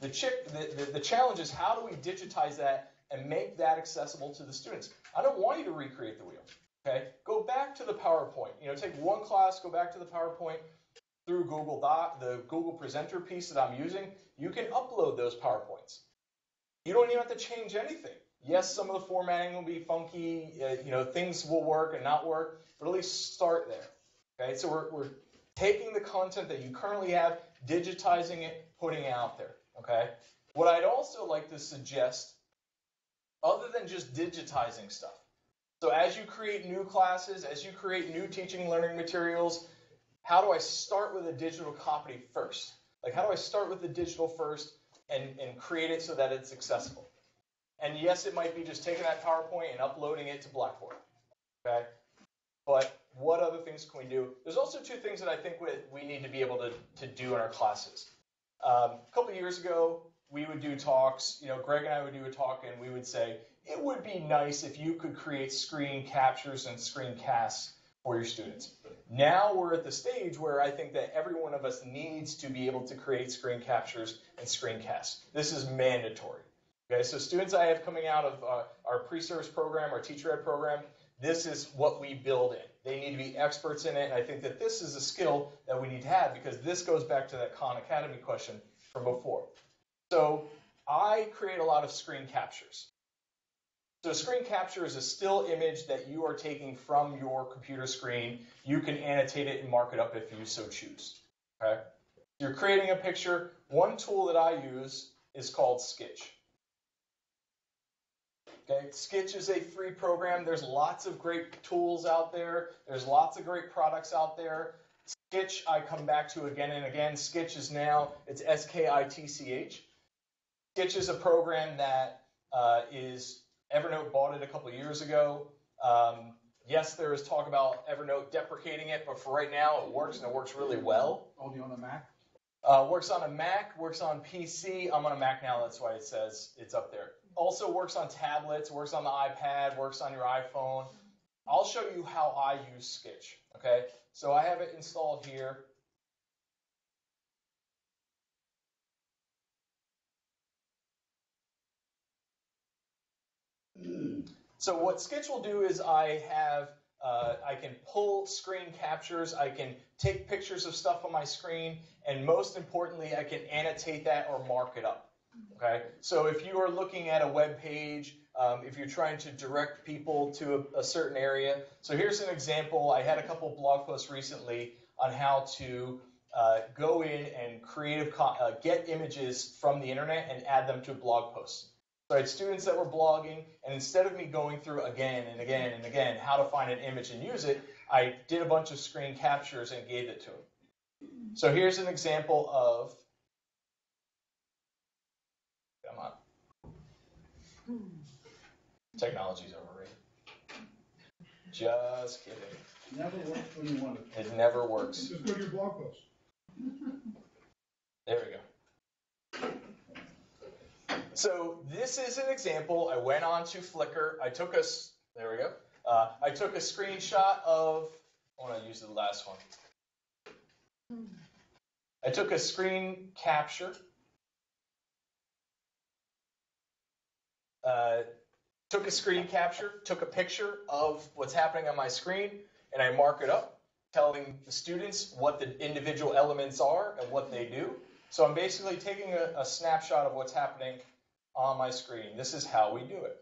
The, chick, the, the, the challenge is how do we digitize that and make that accessible to the students? I don't want you to recreate the wheel. Okay, go back to the PowerPoint. You know, take one class, go back to the PowerPoint through Google Doc, the Google Presenter piece that I'm using. You can upload those PowerPoints. You don't even have to change anything. Yes, some of the formatting will be funky. Uh, you know, things will work and not work, but at least start there. Okay, so we're, we're taking the content that you currently have, digitizing it, putting it out there. Okay. What I'd also like to suggest, other than just digitizing stuff, so as you create new classes, as you create new teaching learning materials, how do I start with a digital copy first? Like how do I start with the digital first and, and create it so that it's accessible? And yes, it might be just taking that PowerPoint and uploading it to Blackboard. Okay? But what other things can we do? There's also two things that I think we, we need to be able to, to do in our classes. Um, a couple years ago, we would do talks. You know, Greg and I would do a talk, and we would say it would be nice if you could create screen captures and screen casts for your students. Now we're at the stage where I think that every one of us needs to be able to create screen captures and screencasts. This is mandatory. Okay, so students I have coming out of uh, our pre-service program, our teacher ed program, this is what we build in. They need to be experts in it, and I think that this is a skill that we need to have because this goes back to that Khan Academy question from before. So I create a lot of screen captures. So screen capture is a still image that you are taking from your computer screen. You can annotate it and mark it up if you so choose. Okay? You're creating a picture. One tool that I use is called Skitch. Okay, Skitch is a free program. There's lots of great tools out there. There's lots of great products out there. Skitch, I come back to again and again. Skitch is now, it's S-K-I-T-C-H. Skitch is a program that uh, is Evernote bought it a couple years ago. Um, yes, there is talk about Evernote deprecating it, but for right now, it works and it works really well. Only on a Mac? Uh, works on a Mac, works on PC. I'm on a Mac now, that's why it says it's up there. Also works on tablets, works on the iPad, works on your iPhone. I'll show you how I use Skitch, Okay, so I have it installed here. So what Skitch will do is I have uh, I can pull screen captures, I can take pictures of stuff on my screen, and most importantly, I can annotate that or mark it up. Okay, so if you are looking at a web page, um, if you're trying to direct people to a, a, certain area, so here's an example. I had a couple blog posts recently on how to uh, go in and creative uh, get images from the internet and add them to blog posts. So I had students that were blogging, and instead of me going through again and again and again how to find an image and use it, I did a bunch of screen captures and gave it to them. So here's an example of. Come on. Technology's overrated. Just kidding. Never works when you want it. It never works. Just go to your blog post. There we go. So this is an example. I went on to Flickr. I took a, there we go. Uh, I took a screenshot of, I want to use the last one. I took a screen capture. Uh, took a screen capture, took a picture of what's happening on my screen, and I mark it up, telling the students what the individual elements are and what they do. So I'm basically taking a, a snapshot of what's happening on my screen. This is how we do it.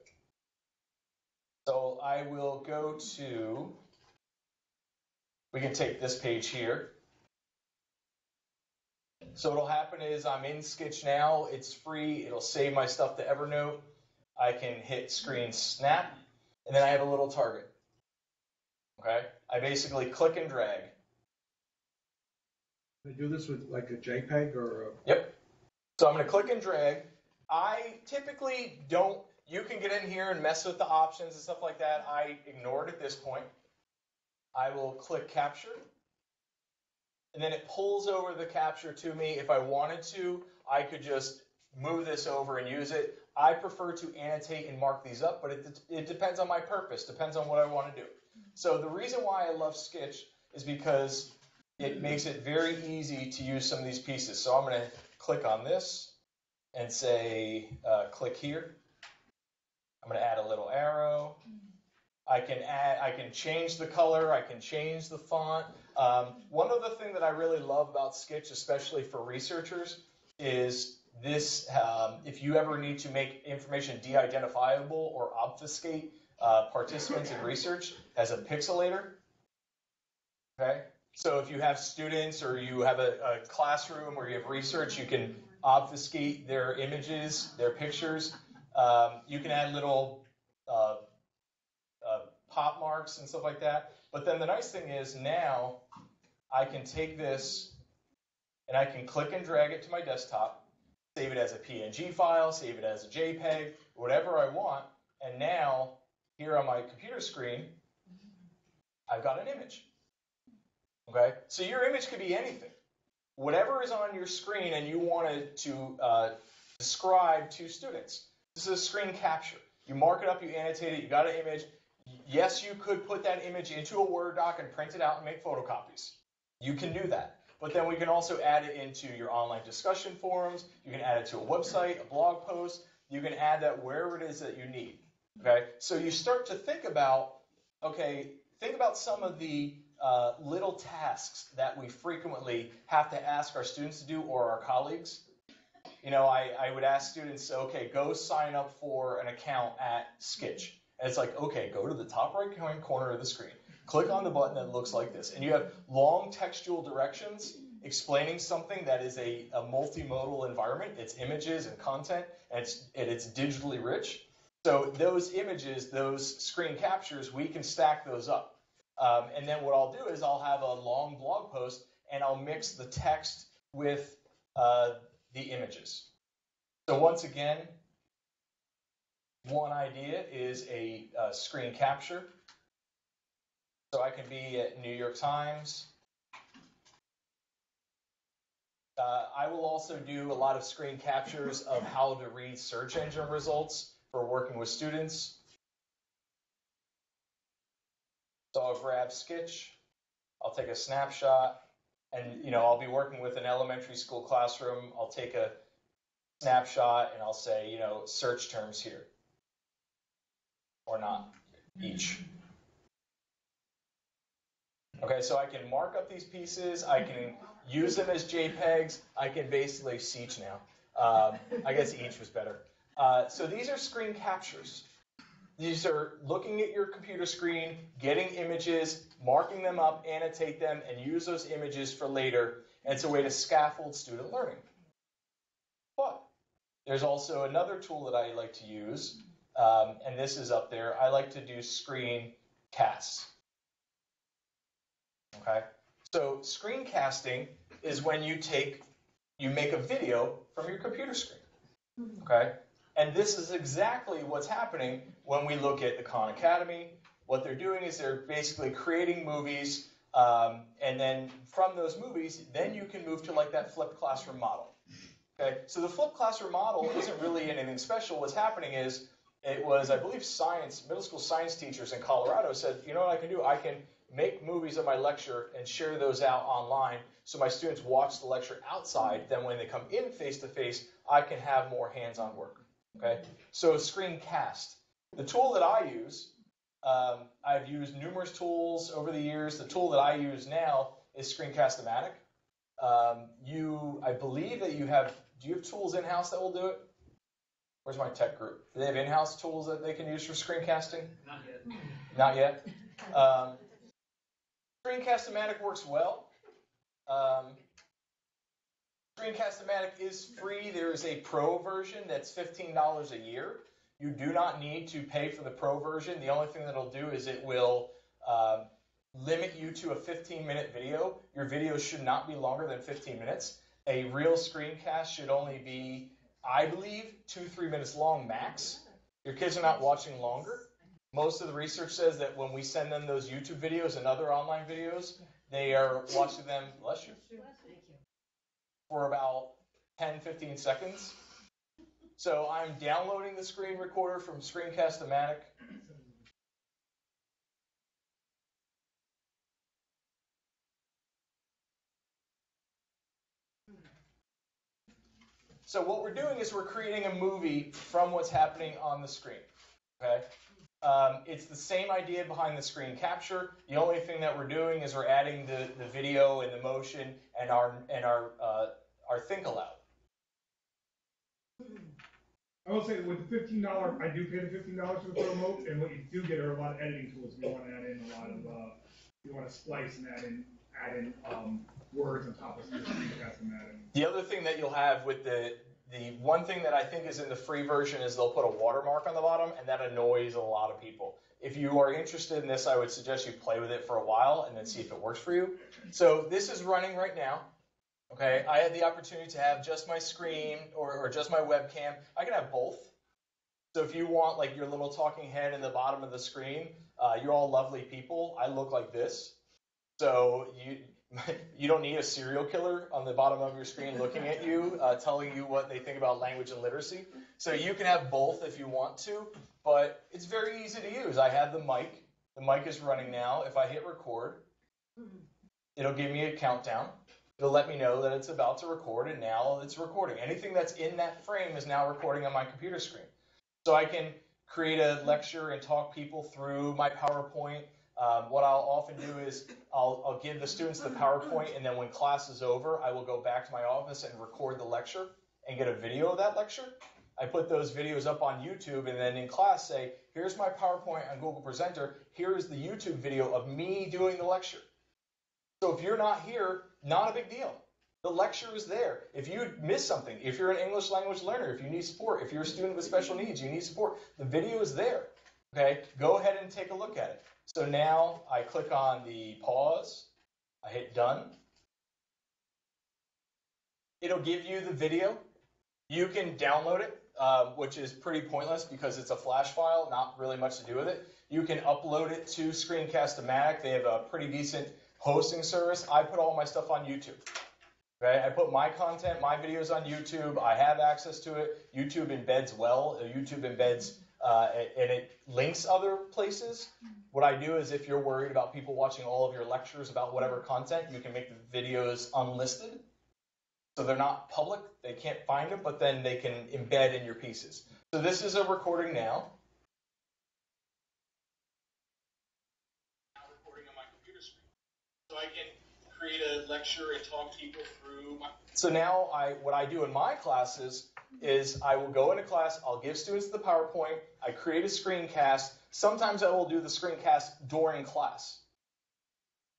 So I will go to, we can take this page here. So what'll happen is I'm in Skitch now. It's free. It'll save my stuff to Evernote. I can hit screen snap, and then I have a little target. Okay? I basically click and drag. They do this with like a JPEG or a... Yep. So I'm going to click and drag. I typically don't, you can get in here and mess with the options and stuff like that. I ignore it at this point. I will click capture. And then it pulls over the capture to me. If I wanted to, I could just move this over and use it. I prefer to annotate and mark these up, but it, it depends on my purpose, depends on what I want to do. So the reason why I love Skitch is because it makes it very easy to use some of these pieces. So I'm going to click on this and say, uh, click here. I'm going to add a little arrow. I can add, I can change the color, I can change the font. Um, one other thing that I really love about Skitch, especially for researchers, is this. Um, if you ever need to make information de-identifiable or obfuscate uh, participants in research, as a pixelator. Okay, so if you have students or you have a, a classroom where you have research, you can obfuscate their images, their pictures. Um, you can add little uh, uh, pop marks and stuff like that. But then the nice thing is now I can take this and I can click and drag it to my desktop, save it as a PNG file, save it as a JPEG, whatever I want. And now here on my computer screen, I've got an image. Okay, so your image could be anything. Whatever is on your screen and you wanted to uh, describe to students. This is a screen capture. You mark it up, you annotate it, you got an image. Yes, you could put that image into a Word doc and print it out and make photocopies. You can do that. But then we can also add it into your online discussion forums. You can add it to a website, a blog post. You can add that wherever it is that you need. Okay, so you start to think about, okay, think about some of the uh, little tasks that we frequently have to ask our students to do or our colleagues. You know, I, I would ask students, okay, go sign up for an account at Skitch. And it's like, okay, go to the top right hand corner of the screen, click on the button that looks like this. And you have long textual directions explaining something that is a, a multimodal environment. It's images and content, and it's, and it's digitally rich. So those images, those screen captures, we can stack those up. Um, and then what I'll do is I'll have a long blog post and I'll mix the text with uh, the images. So once again, one idea is a, a screen capture. So I can be at New York Times. Uh, I will also do a lot of screen captures of how to read search engine results for working with students. So I'll grab Skitch, I'll take a snapshot, and you know I'll be working with an elementary school classroom. I'll take a snapshot and I'll say, you know, search terms here, or not, each. Okay, so I can mark up these pieces. I can use them as JPEGs. I can basically Seach now. Um, I guess each was better. Uh, so these are screen captures. These are looking at your computer screen, getting images, marking them up, annotate them, and use those images for later. And it's a way to scaffold student learning. But there's also another tool that I like to use, um, and this is up there. I like to do screen casts. Okay, so screencasting is when you take, you make a video from your computer screen. Okay, and this is exactly what's happening when we look at the Khan Academy. What they're doing is they're basically creating movies, um, and then from those movies, then you can move to like that flipped classroom model. Okay, so the flipped classroom model isn't really anything special. What's happening is it was, I believe, science, middle school science teachers in Colorado said, you know what I can do? I can make movies of my lecture and share those out online so my students watch the lecture outside. Then when they come in face to face, I can have more hands-on work. Okay, so screencast. The tool that I use, um, I've used numerous tools over the years. The tool that I use now is Screencast-O-Matic. Um, you, I believe that you have. Do you have tools in house that will do it? Where's my tech group? Do they have in-house tools that they can use for screencasting? Not yet. Not yet. Um, Screencast-O-Matic works well. Um, Screencast-O-Matic is free. There is a pro version that's $15 a year. You do not need to pay for the pro version. The only thing that it'll do is it will um, limit you to a 15 minute video. Your video should not be longer than 15 minutes. A real screencast should only be, I believe, two, three minutes long max. Your kids are not watching longer. Most of the research says that when we send them those YouTube videos and other online videos, they are watching them, bless you, for about 10, 15 seconds. So I'm downloading the screen recorder from Screencast-O-Matic. So what we're doing is we're creating a movie from what's happening on the screen. Okay. Um, it's the same idea behind the screen capture. The only thing that we're doing is we're adding the, the video and the motion and our and our uh, our think aloud. I will say with the fifteen dollar, I do pay the fifteen dollars for the remote, and what you do get are a lot of editing tools. If you want to add in a lot of, uh, you want to splice and add in, add in um, words on top of some screencast and add in. The other thing that you'll have with the the one thing that I think is in the free version is they'll put a watermark on the bottom, and that annoys a lot of people. If you are interested in this, I would suggest you play with it for a while and then see if it works for you. So this is running right now. Okay, I had the opportunity to have just my screen or, or just my webcam. I can have both. So if you want like your little talking head in the bottom of the screen, uh, you're all lovely people. I look like this. So you you don't need a serial killer on the bottom of your screen looking at you, uh, telling you what they think about language and literacy. So you can have both if you want to, but it's very easy to use. I have the mic. The mic is running now. If I hit record, it'll give me a countdown. It'll let me know that it's about to record, and now it's recording. Anything that's in that frame is now recording on my computer screen. So I can create a lecture and talk people through my PowerPoint. Um, what I'll often do is I'll, I'll give the students the PowerPoint, and then when class is over, I will go back to my office and record the lecture and get a video of that lecture. I put those videos up on YouTube, and then in class say, here's my PowerPoint on Google Presenter. Here is the YouTube video of me doing the lecture. So if you're not here, not a big deal. The lecture is there. If you miss something, if you're an English language learner, if you need support, if you're a student with special needs, you need support, the video is there. Okay, go ahead and take a look at it. So now I click on the pause, I hit done. It'll give you the video. You can download it, uh, which is pretty pointless because it's a flash file, not really much to do with it. You can upload it to Screencast-O-Matic. They have a pretty decent hosting service. I put all my stuff on YouTube. Okay, I put my content, my videos on YouTube. I have access to it. YouTube embeds well. YouTube embeds uh, and it links other places. What I do is, if you're worried about people watching all of your lectures about whatever content, you can make the videos unlisted. So they're not public, they can't find them, but then they can embed in your pieces. So this is a recording now. Recording on my computer screen. So I can create a lecture and talk people through my. So now I, what I do in my classes is I will go into class, I'll give students the PowerPoint, I create a screencast. Sometimes I will do the screencast during class.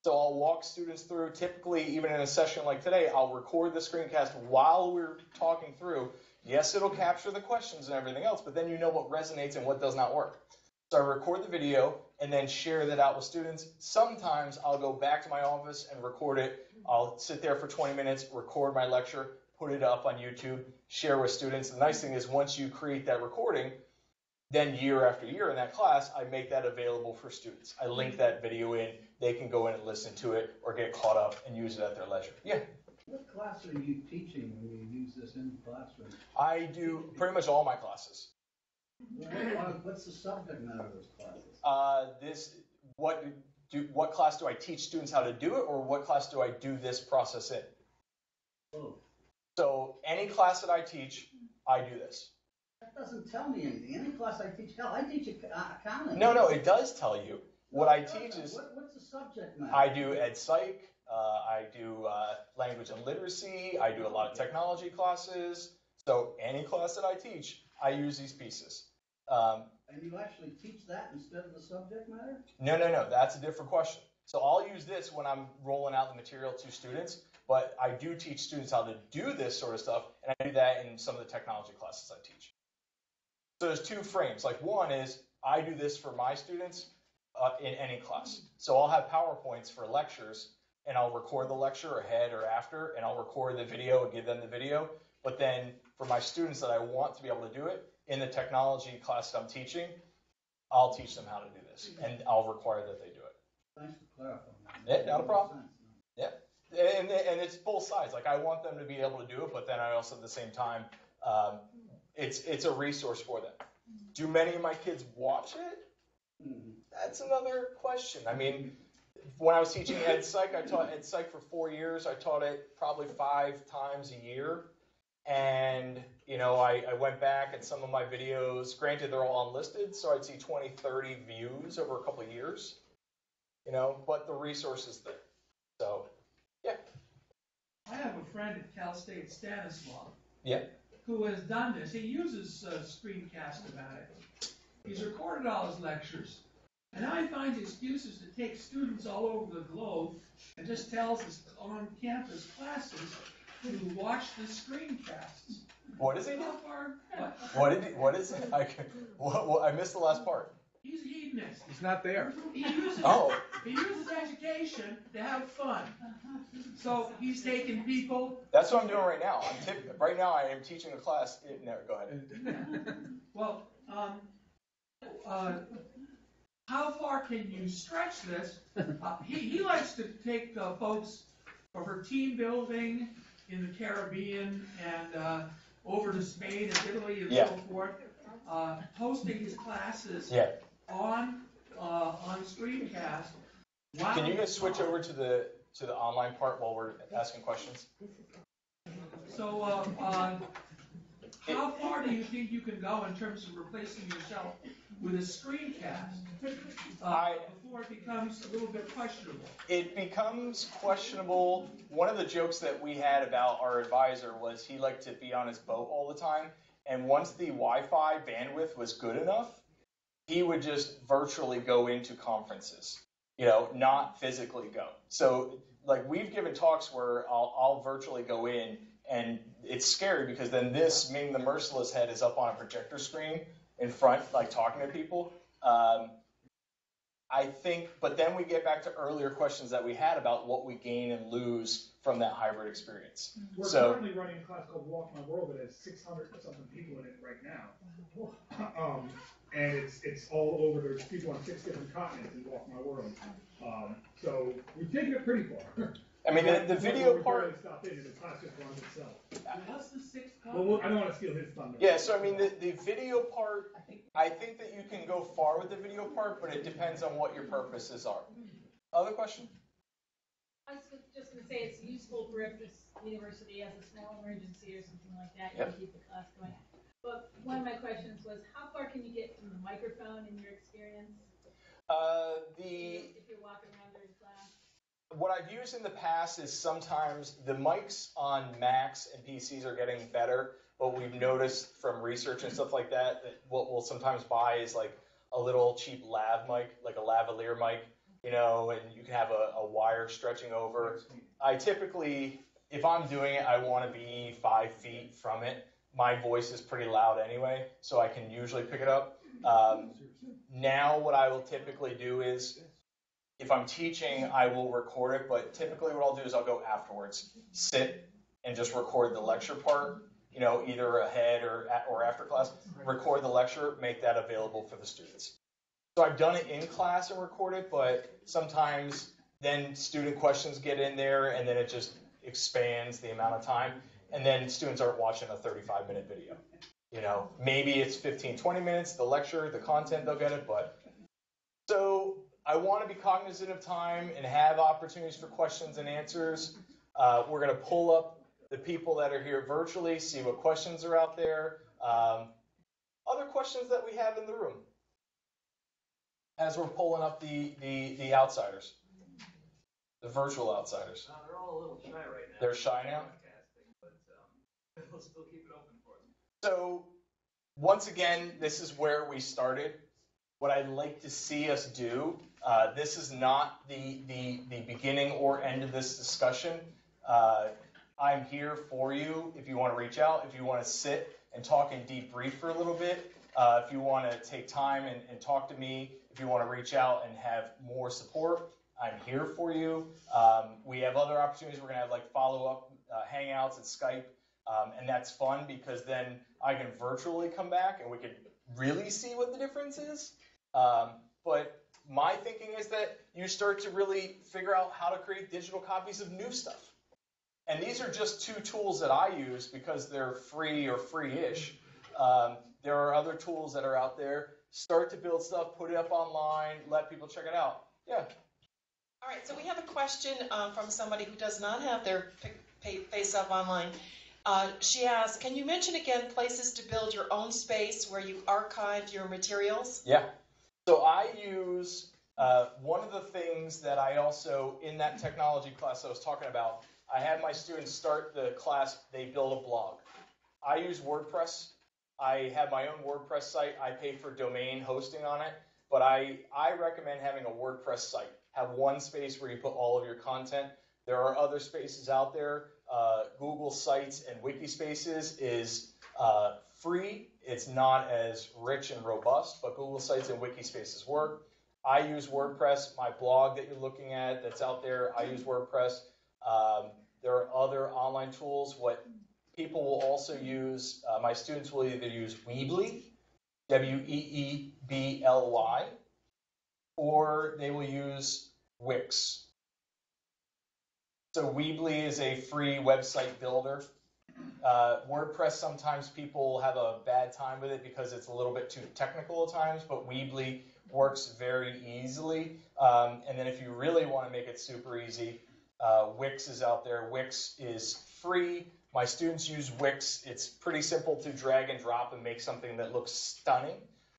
So I'll walk students through, typically, even in a session like today, I'll record the screencast while we're talking through. Yes, it'll capture the questions and everything else, but then you know what resonates and what does not work. So I record the video and then share that out with students. Sometimes I'll go back to my office and record it. I'll sit there for 20 minutes, record my lecture, put it up on YouTube, share with students. The nice thing is once you create that recording, then year after year in that class, I make that available for students. I link that video in. They can go in and listen to it or get caught up and use it at their leisure. Yeah. What class are you teaching when you use this in the classroom? I do pretty much all my classes. What- What's the subject matter of those classes? Uh, this what do what class do I teach students how to do it, or what class do I do this process in? Both. So any class that I teach, I do this. That doesn't tell me anything. Any class I teach, hell, I teach ac- accounting. No, no, it does tell you. What I teach is What, what's the subject matter? I do ed psych, uh, I do uh, language and literacy, I do a lot of technology classes. So any class that I teach, I use these pieces. Um, And you actually teach that instead of the subject matter? no, no, no, that's a different question. So I'll use this when I'm rolling out the material to students, but I do teach students how to do this sort of stuff, and I do that in some of the technology classes I teach. So there's two frames. Like one is I do this for my students uh, in any class. So I'll have PowerPoints for lectures, and I'll record the lecture ahead or after, and I'll record the video and give them the video. But then for my students that I want to be able to do it in the technology class that I'm teaching, I'll teach them how to do this, and I'll require that they do it. Thanks for clarifying. Yeah, not a problem. sense. And, and it's both sides. Like I want them to be able to do it, but then I also at the same time, um, it's it's a resource for them. Do many of my kids watch it? That's another question. I mean, when I was teaching ed psych, I taught ed psych for four years. I taught it probably five times a year, and you know I, I went back at some of my videos granted they're all unlisted so i'd see 20 30 views over a couple of years you know but the resource is there so yeah. I have a friend at Cal State Stanislaus. Yeah. Who has done this. He uses uh, Screencast-O-Matic. He's recorded all his lectures. And now he finds excuses to take students all over the globe and just tells his on-campus classes to watch the screencasts. what is he How far? What? what did he, what is it I, what, what, I missed the last part He's a hedonist. He's not there. He uses, oh he uses education to have fun. So he's taking people that's what i'm doing right now i'm tip, right now i am teaching a class in, no, go ahead Well, um, uh, how far can you stretch this? Uh, he, he likes to take, uh, folks over team building in the Caribbean and, uh, over to Spain and Italy and Yeah. so forth, uh, hosting his classes yeah on, uh, on screencast. while can you guys switch over to the to the online part while we're asking questions So, uh, uh, how far do you think you can go in terms of replacing yourself with a screencast? Uh, I- before it becomes a little bit questionable. it becomes questionable. One of the jokes that we had about our advisor was he liked to be on his boat all the time, and once the Wi-Fi bandwidth was good enough, he would just virtually go into conferences. You know, not physically go. So, like we've given talks where I'll, I'll virtually go in, and it's scary because then this Ming the Merciless head is up on a projector screen in front, like talking to people. Um, I think, but then we get back to earlier questions that we had about what we gain and lose from that hybrid experience. We're So- currently running a class called Walk My World that has 600 something people in it right now. Um, and it's it's all over. There's people on six different continents in Walk My World. Um, so we've taken it pretty far. I mean, the, the video part, barely stopped in, and the class just runs itself. What's the sixth Well, we'll, I don't want to steal his thunder. yeah. So I mean, the, the video part, I think that you can go far with the video part, but it depends on what your purposes are. Other question? I was just gonna say, it's useful for if this university has a small emergency or something like that, you Yep. can keep the class going. But one of my questions was, how far can you get from the microphone in your experience? Uh, the If you're walking around during class? What I've used in the past is sometimes the mics on Macs and PCs are getting better, but we've noticed from research and stuff like that that what we'll sometimes buy is like a little cheap lav mic, like a lavalier mic, you know, and you can have a, a wire stretching over. I typically, if I'm doing it, I want to be five feet from it. My voice is pretty loud anyway, so I can usually pick it up. Um, now, what I will typically do is if I'm teaching, I will record it, but typically what I'll do is I'll go afterwards, sit and just record the lecture part, you know, either ahead or at, or after class, record the lecture, make that available for the students. So I've done it in class and recorded, but sometimes then student questions get in there and then it just expands the amount of time and then students aren't watching a 35 minute video. You know, maybe it's 15, 20 minutes, the lecture, the content, they'll get it, but so I want to be cognizant of time and have opportunities for questions and answers. Uh, we're going to pull up the people that are here virtually, see what questions are out there, um, other questions that we have in the room as we're pulling up the, the, the outsiders, the virtual outsiders. Uh, they're all a little shy right now. They're shy now? But, um, we'll still keep it open for them. So, once again, this is where we started. What I'd like to see us do, uh, this is not the, the, the beginning or end of this discussion. Uh, I'm here for you if you want to reach out, if you want to sit and talk and debrief for a little bit, uh, if you want to take time and, and talk to me, if you want to reach out and have more support, I'm here for you. Um, we have other opportunities. We're going to have like follow up uh, hangouts and Skype. Um, and that's fun because then I can virtually come back and we can really see what the difference is. Um, but my thinking is that you start to really figure out how to create digital copies of new stuff. And these are just two tools that I use because they're free or free-ish. Um, there are other tools that are out there. Start to build stuff, put it up online, let people check it out. Yeah. All right, so we have a question um, from somebody who does not have their face up online. Uh, she asks, can you mention again places to build your own space where you archive your materials? Yeah. So I use uh, one of the things that I also in that technology class I was talking about. I had my students start the class. They build a blog. I use WordPress. I have my own WordPress site. I pay for domain hosting on it, but I I recommend having a WordPress site. Have one space where you put all of your content. There are other spaces out there. Uh, Google Sites and Wikispaces is uh, free. It's not as rich and robust, but Google Sites and Wikispaces work. I use WordPress. My blog that you're looking at that's out there, I use WordPress. Um, there are other online tools. What people will also use, uh, my students will either use Weebly, W E E B L Y, or they will use Wix. So Weebly is a free website builder. Uh, WordPress, sometimes people have a bad time with it because it's a little bit too technical at times, but Weebly works very easily. Um, and then if you really want to make it super easy, uh, Wix is out there. Wix is free. My students use Wix. It's pretty simple to drag and drop and make something that looks stunning.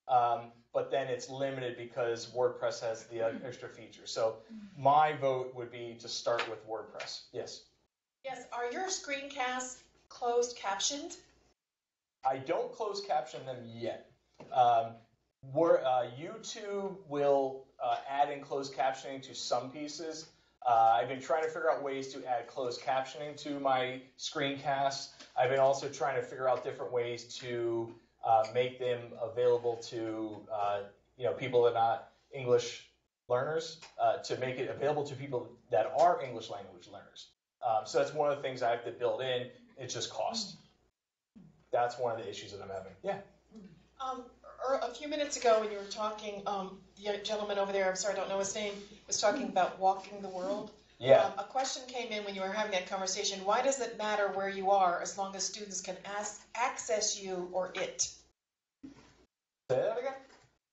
Um, but then it's limited because WordPress has the extra features. So my vote would be to start with WordPress. Yes. Yes, are your screencasts closed captioned? I don't close caption them yet. Um, we're, uh, YouTube will uh, add in closed captioning to some pieces. Uh, I've been trying to figure out ways to add closed captioning to my screencasts. I've been also trying to figure out different ways to uh, make them available to uh, you know people that are not English learners, uh, to make it available to people that are English language learners. Um, so that's one of the things I have to build in. It's just cost. That's one of the issues that I'm having. Yeah. Um, er, a few minutes ago, when you were talking, um, the gentleman over there, I'm sorry, I don't know his name, was talking about walking the world. Yeah. Um, a question came in when you were having that conversation. Why does it matter where you are as long as students can ask, access you or it? Say that again.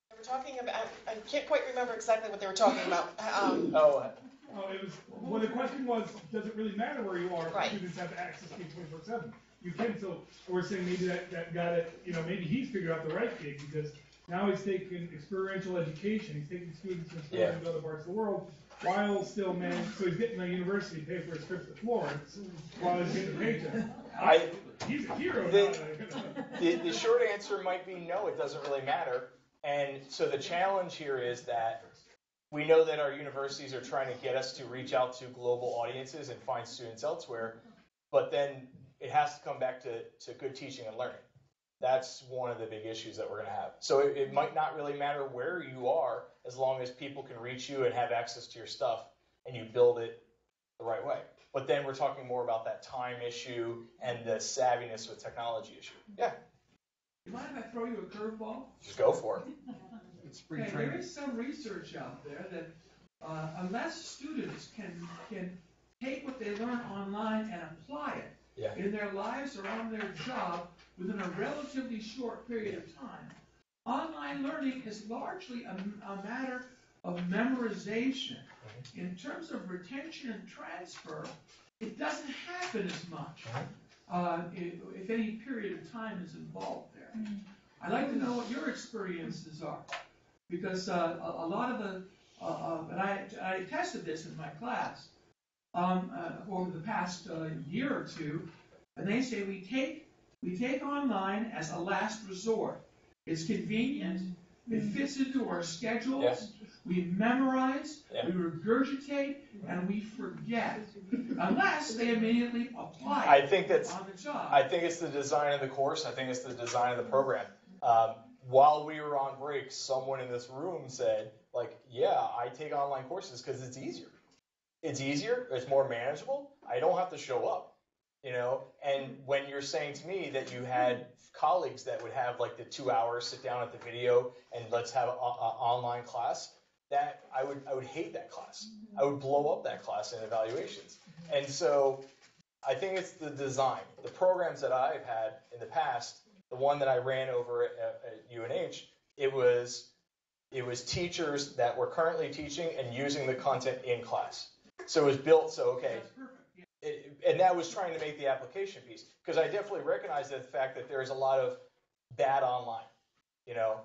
They were talking about, I, I can't quite remember exactly what they were talking about. Um, Oh, Oh, it was, well, the question was, does it really matter where you are Right. if students have access to twenty-four seven? You can, so, we're saying maybe that, that guy that, you know, maybe he's figured out the right gig, because now he's taking experiential education, he's taking students from Yeah. schools to other parts of the world, while still managing, so he's getting the university to pay for his trips to Florence, while he's getting a paycheck. I, He's a hero The- the, the short answer might be no, it doesn't really matter. And so the challenge here is that we know that our universities are trying to get us to reach out to global audiences and find students elsewhere, but then it has to come back to, to good teaching and learning. That's one of the big issues that we're going to have. So it, it might not really matter where you are as long as people can reach you and have access to your stuff and you build it the right way. But then we're talking more about that time issue and the savviness with technology issue. Yeah, You mind if I throw you a curveball? just go for it. It's free Okay, there training. is some research out there that uh, unless students can can take what they learn online and apply it Yeah. in their lives or on their job within a relatively short period of time, online learning is largely a, a matter of memorization. In terms of retention and transfer, it doesn't happen as much uh, if, if any period of time is involved there. I'd like to know what your experiences are because uh, a, a lot of the, uh, uh, and I, I tested this in my class um, uh, over the past uh, year or two, and they say we take we take online as a last resort. It's convenient. It fits into our schedules. Yes. We memorize, Yeah. we regurgitate, and we forget, unless they immediately apply I it think that's on the job. I think it's the design of the course. I think it's the design of the program. Um, while we were on break, someone in this room said, like, yeah, I take online courses because it's easier. It's easier. It's more manageable. I don't have to show up. You know, and when you're saying to me that you had colleagues that would have like the two hours sit down at the video and let's have an online class, that I would I would hate that class. Mm-hmm. I would blow up that class in evaluations. And so I think it's the design. The programs that I've had in the past, the one that I ran over at, at UNH, it was it was teachers that were currently teaching and using the content in class. So it was built so okay, That's perfect. Yeah. it, and that was trying to make the application piece because I definitely recognize the fact that there is a lot of bad online, you know.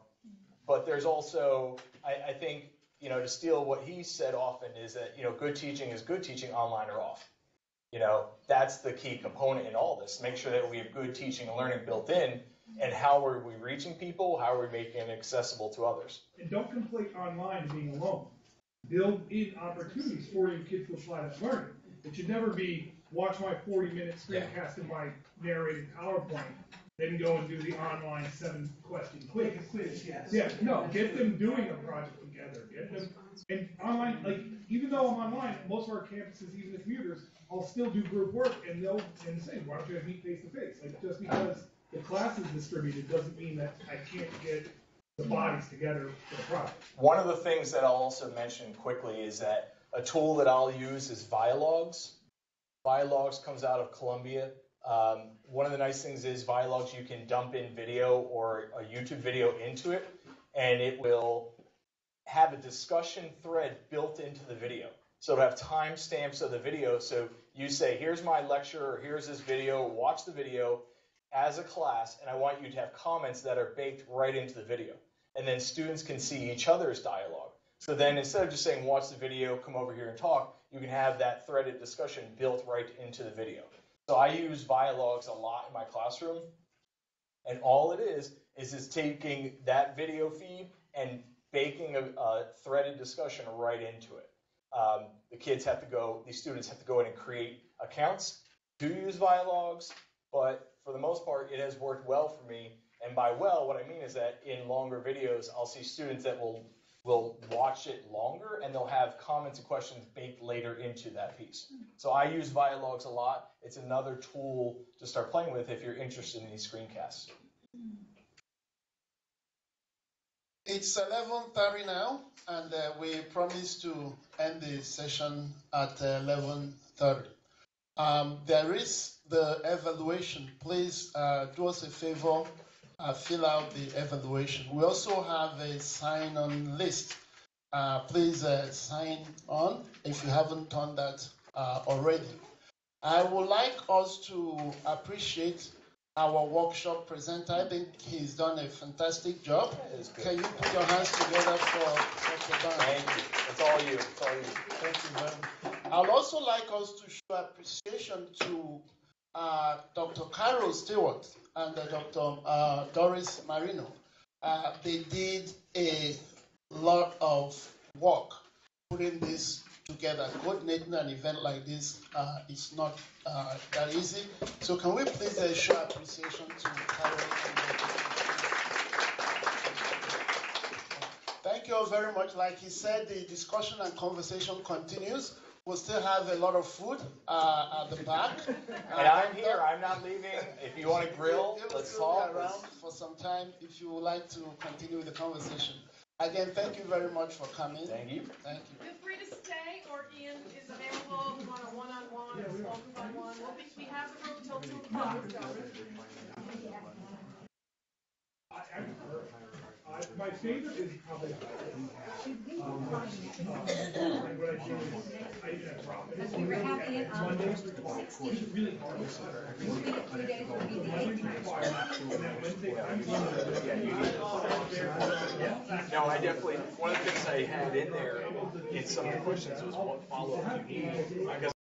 But there's also, I, I think, you know, to steal what he said often is that you know, good teaching is good teaching online or off. You know, that's the key component in all this. Make sure that we have good teaching and learning built in, and how are we reaching people? How are we making it accessible to others? And don't conflate online being alone. Build in opportunities for your kids to apply that learning. It should never be, watch my forty minute screencast in my narrated PowerPoint, then go and do the online seven question quiz. Take a quiz, yes. Yeah, no, get them doing a project together, get them, and online, like, even though I'm online, most of our campuses, even the commuters, I'll still do group work, and they'll, and say, why don't you guys meet face to face? Like, just because the class is distributed doesn't mean that I can't get the bodies together for the project. One of the things that I'll also mention quickly is that a tool that I'll use is Vialogues. Vialogues comes out of Columbia. Um, one of the nice things is Vialogues, you can dump in video or a YouTube video into it, and it will have a discussion thread built into the video. So it'll have timestamps of the video. So you say, here's my lecture, or here's this video, watch the video as a class, and I want you to have comments that are baked right into the video. And then students can see each other's dialogue. So then instead of just saying, watch the video, come over here and talk, you can have that threaded discussion built right into the video. So I use Vialogues a lot in my classroom. And all it is, is it's taking that video feed and baking a, a threaded discussion right into it. Um, the kids have to go, these students have to go in and create accounts to use Vialogues, but for the most part, it has worked well for me. And by well, what I mean is that in longer videos, I'll see students that will will watch it longer and they'll have comments and questions baked later into that piece. So I use Vialogues a lot. It's another tool to start playing with if you're interested in these screencasts. It's 11:30 now, and uh, we promised to end the session at 11:30. Um, there is the evaluation. Please uh, do us a favor, uh, fill out the evaluation. We also have a sign-on list. Uh, please uh, sign on if you haven't done that uh, already. I would like us to appreciate our workshop presenter. I think he's done a fantastic job. That is good. Can you put your hands together for Dr. Thank you. It's all you. It's all you. Thank you very much. I'd also like us to show appreciation to uh, Dr. Carol Stewart and uh, Dr. Uh, Doris Marino. Uh, they did a lot of work putting this together. Coordinating an event like this uh, is not that easy. So can we please show appreciation to Carol. Thank you all very much. Like he said, the discussion and conversation continues. We'll still have a lot of food uh, at the back. And I'm here. I'm not leaving. If you want to grill, They will let's talk. around for some time if you would like to continue the conversation. Again, thank you very much for coming. Thank you. Thank you. Feel free to stay, or Ian is available if you want a one-on-one, a small group-on-one. We'll be, we have the room till two o'clock, my favorite is probably. Like what I do is, I even have profit. We were having it on Mondays require, really hard to set. It two days would be the Mondays eighth. require, and then Wednesday, I'm. No, I definitely, one of the things I had in there in some of the questions was what follow-up you need. Because